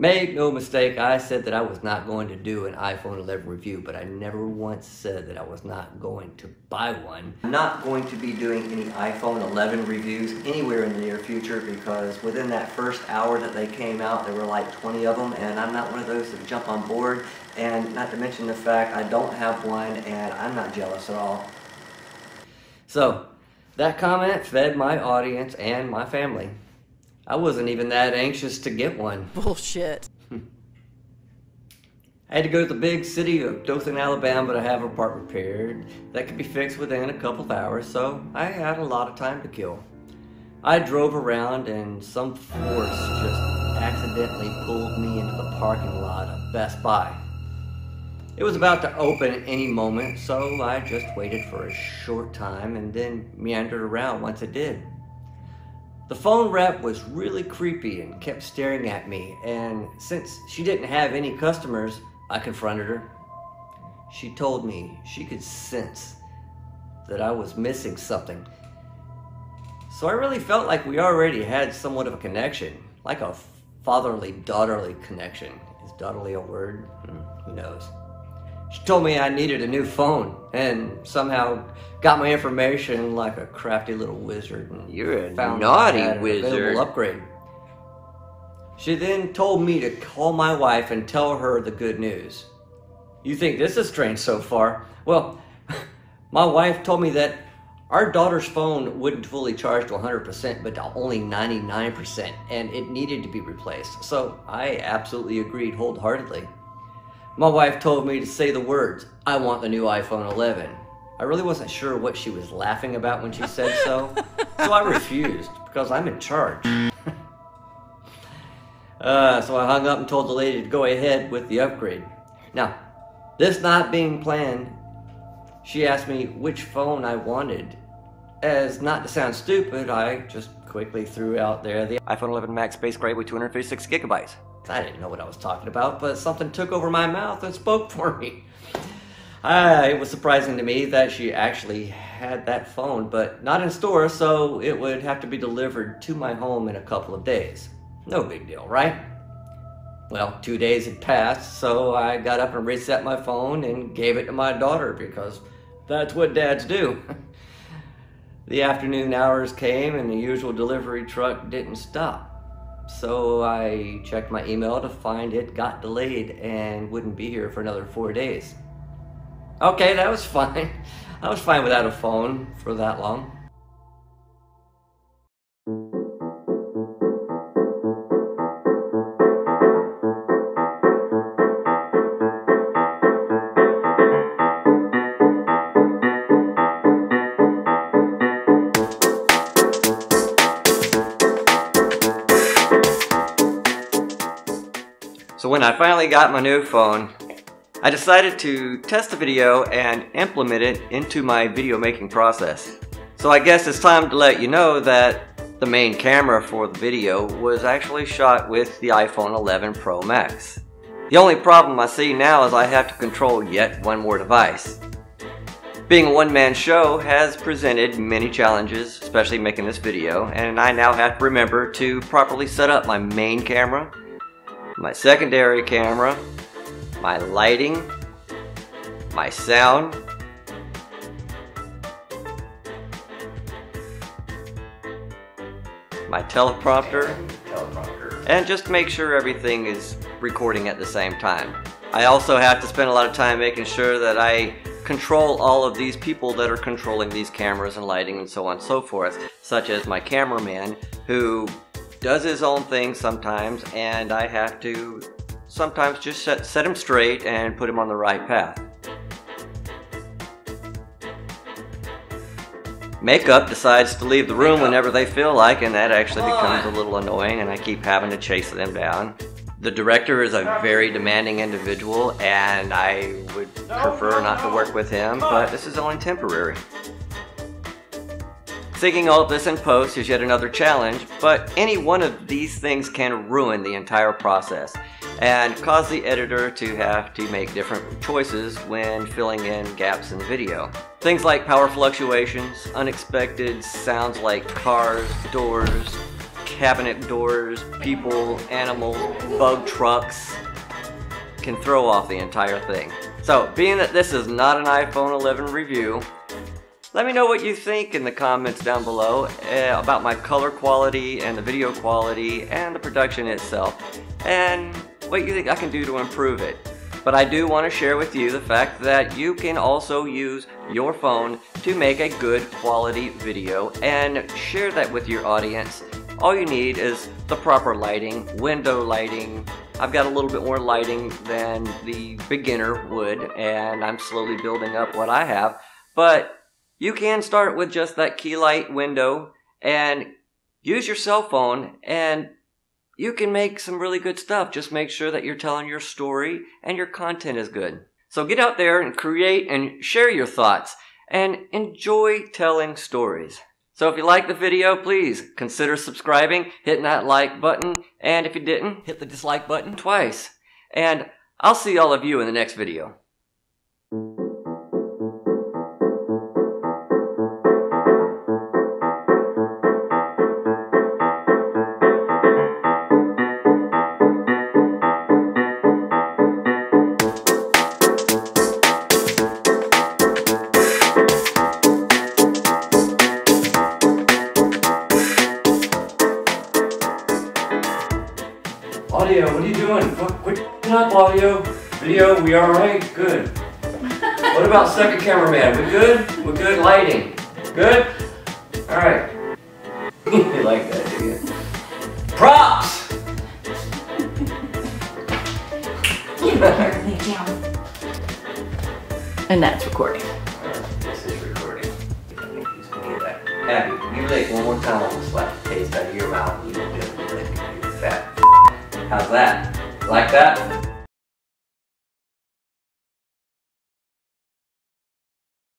Make no mistake, I said that I was not going to do an iPhone 11 review, but I never once said that I was not going to buy one. I'm not going to be doing any iPhone 11 reviews anywhere in the near future because within that first hour that they came out, there were like 20 of them, and I'm not one of those that jump on board. And not to mention the fact I don't have one, and I'm not jealous at all. So, that comment fed my audience and my family. I wasn't even that anxious to get one. Bullshit. I had to go to the big city of Dothan, Alabama to have a part repaired. That could be fixed within a couple of hours, so I had a lot of time to kill. I drove around and some force just accidentally pulled me into the parking lot of Best Buy. It was about to open any moment, so I just waited for a short time and then meandered around once it did. The phone rep was really creepy and kept staring at me, and since she didn't have any customers, I confronted her. She told me she could sense that I was missing something. So I really felt like we already had somewhat of a connection, like a fatherly daughterly connection. Is daughterly a word? Hmm, who knows? She told me I needed a new phone and somehow got my information like a crafty little wizard. And You're a found naughty an wizard. upgrade. She then told me to call my wife and tell her the good news. You think this is strange so far? Well, my wife told me that our daughter's phone wouldn't fully charge to 100%, but to only 99%, and it needed to be replaced. So I absolutely agreed wholeheartedly. My wife told me to say the words, I want the new iPhone 11. I really wasn't sure what she was laughing about when she said so, so I refused because I'm in charge. uh, so I hung up and told the lady to go ahead with the upgrade. Now, this not being planned, she asked me which phone I wanted. As not to sound stupid, I just quickly threw out there the iPhone 11 Max Space Gray with 256 gigabytes. I didn't know what I was talking about, but something took over my mouth and spoke for me. Uh, it was surprising to me that she actually had that phone, but not in store, so it would have to be delivered to my home in a couple of days. No big deal, right? Well, two days had passed, so I got up and reset my phone and gave it to my daughter because that's what dads do. the afternoon hours came and the usual delivery truck didn't stop. So I checked my email to find it got delayed and wouldn't be here for another four days. Okay, that was fine. I was fine without a phone for that long. When I finally got my new phone, I decided to test the video and implement it into my video making process. So I guess it's time to let you know that the main camera for the video was actually shot with the iPhone 11 Pro Max. The only problem I see now is I have to control yet one more device. Being a one-man show has presented many challenges, especially making this video, and I now have to remember to properly set up my main camera, my secondary camera, my lighting, my sound, my teleprompter, and just make sure everything is recording at the same time. I also have to spend a lot of time making sure that I control all of these people that are controlling these cameras and lighting and so on and so forth, such as my cameraman who does his own thing sometimes and I have to sometimes just set, set him straight and put him on the right path. Makeup decides to leave the room whenever they feel like, and that actually becomes a little annoying, and I keep having to chase them down. The director is a very demanding individual, and I would prefer not to work with him, but this is only temporary. Thinking all of this in post is yet another challenge, but any one of these things can ruin the entire process and cause the editor to have to make different choices when filling in gaps in the video. Things like power fluctuations, unexpected sounds like cars, doors, cabinet doors, people, animals, bug trucks, can throw off the entire thing. So, being that this is not an iPhone 11 review, let me know what you think in the comments down below uh, about my color quality and the video quality and the production itself and what you think I can do to improve it. But I do want to share with you the fact that you can also use your phone to make a good quality video and share that with your audience. All you need is the proper lighting, window lighting. I've got a little bit more lighting than the beginner would and I'm slowly building up what I have. But you can start with just that key light window and use your cell phone and you can make some really good stuff. Just make sure that you're telling your story and your content is good. So get out there and create and share your thoughts and enjoy telling stories. So if you like the video, please consider subscribing, hitting that like button, and if you didn't, hit the dislike button twice. And I'll see all of you in the next video. Audio, what are you doing? Quit, up, audio. Video, we alright? Good. what about second cameraman? We good? We good? Lighting? Good? Alright. you like that, do you? Props! You better everything. And that's recording. This is recording. I think he's gonna get that. Abby, you lick one more time, slap the taste out of your mouth. You don't do it. Lick, you fat. How's that? Like that?